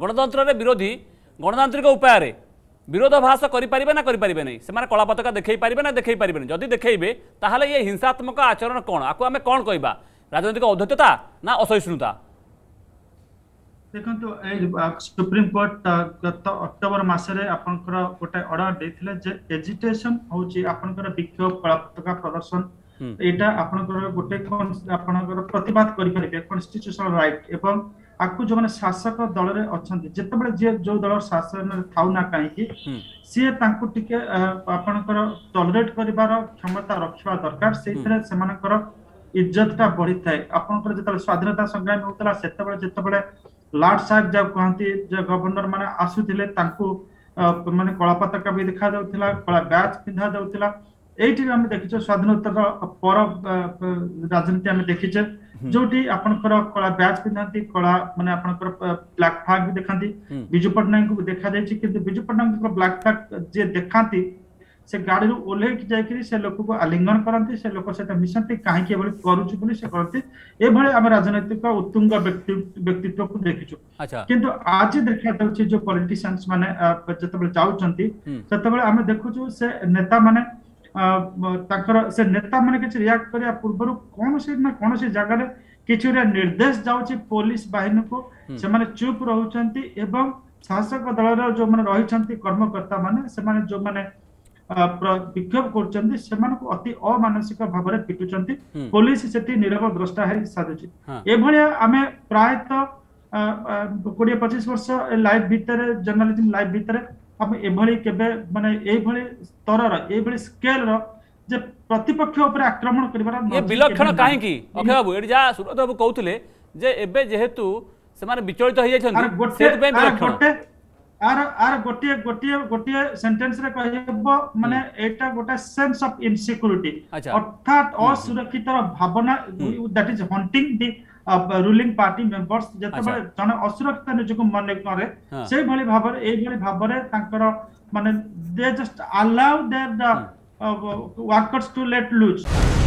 ଗଣତନ୍ତ୍ରରେ ବିରୋଧୀ ଗଣତାନ୍ତ୍ରିକ ଉପାୟରେ ବିରୋଧାଭାସ କରିପାରିବେ ନା କରିପାରିବେ ନାହିଁ ସେମାନେ କଳା ପତାକା ଦେଖାଇ ପାରିବେ ନା ଦେଖାଇ ପାରିବେନି ଯଦି ଦେଖାଇବେ ତାହେଲେ ଇଏ ହିଂସାତ୍ମକ ଆଚରଣ କ'ଣ ଆକୁ ଆମେ କ'ଣ କହିବା ରାଜନୈତିକ ଅଧ୍ୟକ୍ଷତା ନା ଅସହିଷ୍ଣୁତା ଦେଖନ୍ତୁ ଏ ସୁପ୍ରିମକୋର୍ଟ ଗତ ଅକ୍ଟୋବର ମାସରେ ଆପଣଙ୍କର ଗୋଟେ ଅର୍ଡର ଦେଇଥିଲେ ଯେ ଏଜିଟେସନ ହଉଛି ଆପଣଙ୍କର ବିକ୍ଷୋଭ କଳାପତାକା ପ୍ରଦର୍ଶନ ଏଇଟା ଆପଣଙ୍କର ଗୋଟେ ଆପଣଙ୍କର ପ୍ରତିବାଦ କରିପାରିବେ କନଷ୍ଟିଚ୍ୟୁସନାଲ ରାଇଟ ଏବଂ ତାକୁ ଯୋଉମାନେ ଶାସକ ଦଳରେ ଅଛନ୍ତି ଯେତେବେଳେ ଯିଏ ଯୋଉ ଦଳ ଶାସନରେ ଥାଉ ନା କାହିଁକି ସିଏ ତାଙ୍କୁ ଟିକେ ଆପଣଙ୍କର ଟଲରେଟ କରିବାର କ୍ଷମତା ରଖିବା ଦରକାର ସେଇଥିରେ ସେମାନଙ୍କର ଇଜ୍ଜତଟା ବଢିଥାଏ ଆପଣଙ୍କର ଯେତେବେଳେ ସ୍ଵାଧୀନତା ସଂଗ୍ରାମୀ ହଉଥିଲା ସେତେବେଳେ ଯେତେବେଳେ ଲାର୍ଡ ସାହେବ ଯାହା କୁହନ୍ତି ଯେ ଗଭର୍ଣ୍ଣର ମାନେ ଆସୁଥିଲେ ତାଙ୍କୁ ମାନେ କଳା ପତାକା ବି ଦେଖାଯାଉଥିଲା କଳା ବ୍ୟାଚ୍ ପିନ୍ଧା ଯାଉଥିଲା ଏଇଠି ବି ଆମେ ଦେଖିଛେ ସ୍ଵାଧୀନତାର ପର ରାଜନୀତି ଆମେ ଦେଖିଛେ ଯୋଉଠି ଆପଣଙ୍କର କଳା ବ୍ୟାଚ୍ ପିନ୍ଧନ୍ତି କଳା ମାନେ ଆପଣଙ୍କର ବ୍ଲାକ୍ ଫ୍ଲାଗ୍ ବି ଦେଖାନ୍ତି ବିଜୁ ପଟ୍ଟନାୟକଙ୍କୁ ଦେଖାଯାଇଛି କିନ୍ତୁ ବିଜୁ ପଟ୍ଟନାୟକଙ୍କର ବ୍ଲାକ୍ ଫ୍ଲାଗ୍ ଯିଏ ଦେଖାନ୍ତି ସେ ଗାଡିରୁ ଓହ୍ଲେଇକି ଯାଇକିରି ସେ ଲୋକକୁ ଆଲିଙ୍ଗନ କରନ୍ତି ସେ ଲୋକ ସହିତ ମିଶନ୍ତି କାହିଁକି ଏଭଳି କରୁଛୁ ବୋଲି ସେ କରନ୍ତି ଏଭଳି ଆମେ ରାଜନୈତିକ ଉତ୍ତୁଙ୍ଗ ବ୍ୟକ୍ତିତ୍ୱକୁ ଦେଖିଛୁ କିନ୍ତୁ ଆଜି ଦେଖାଯାଉଛି ଯୋଉ ପଲିଟିସିଆନ୍ସ ମାନେ ଯେତେବେଳେ ଯାଉଛନ୍ତି ସେତେବେଳେ ଆମେ ଦେଖୁଛୁ ସେ ନେତାମାନେ ତାଙ୍କର ସେ ନେତାମାନେ କିଛି ରିଆକ୍ଟ କରିବା ପୂର୍ବରୁ କୌଣସି ନା କୌଣସି ଜାଗାରେ କିଛି ଗୋଟେ ନିର୍ଦ୍ଦେଶ ଯାଉଛି ପୋଲିସ ବାହିନୀକୁ ସେମାନେ ଚୁପ୍ ରହୁଛନ୍ତି ଏବଂ ଶାସକ ଦଳର ଯୋଉମାନେ ରହିଛନ୍ତି କର୍ମକର୍ତ୍ତାମାନେ ସେମାନେ ଯୋଉମାନେ ବିକ୍ଷୋଭ କରୁଛନ୍ତି ସେମାନଙ୍କୁ ଅତି ଅମାନସିକ ଭାବରେ ପିଟୁଛନ୍ତି ପୋଲିସ ସେଠି ନିରବ ଦ୍ରଷ୍ଟା ହେଇ ସାଜୁଛି ଏଭଳିଆ ଆମେ ପ୍ରାୟତଃ କୋଡିଏ ପଚିଶ ବର୍ଷ ଲାଇଫ ଭିତରେ ଜର୍ଣ୍ଣାଲିଜିମ ଲାଇଫ ଭିତରେ ଆମେ ଏଭଳି କେବେ ମାନେ ଏଇଭଳି ସ୍ତରର ଏଇଭଳି ସ୍କେଲର ଯେ ପ୍ରତିପକ୍ଷ ଉପରେ ଆକ୍ରମଣ କରିବାର ବିଲକ୍ଷଣ କାହିଁକି ଅକ୍ଷୟ ବାବୁ ଏଠି ଯାହା ସୁବ୍ରତ ବାବୁ କହୁଥିଲେ ଯେ ଏବେ ଯେହେତୁ ସେମାନେ ବିଚଳିତ ହେଇଯାଇଛନ୍ତି ସେଥିପାଇଁ ବିଲକ୍ଷଣ ଆର ଆର ଗୋଟିଏ ଗୋଟିଏ ଗୋଟିଏ ସେଣ୍ଟେନ୍ସରେ କହିହେବ ମାନେ ଏଇଟା ଗୋଟେ ସେନ୍ସ ଅଫ ଇନସିକ୍ୟୁରିଟି ଅର୍ଥାତ ଅସୁରକ୍ଷିତର ଭାବନା that is haunting the ruling party members ଯେତେବେଳେ ଜଣେ ଅସୁରକ୍ଷିତ ନିଜକୁ ମନେ କରେ ସେଇଭଳି ଭାବରେ ଏଇଭଳି ଭାବରେ ତାଙ୍କର ମାନେ they just allow their workers to let loose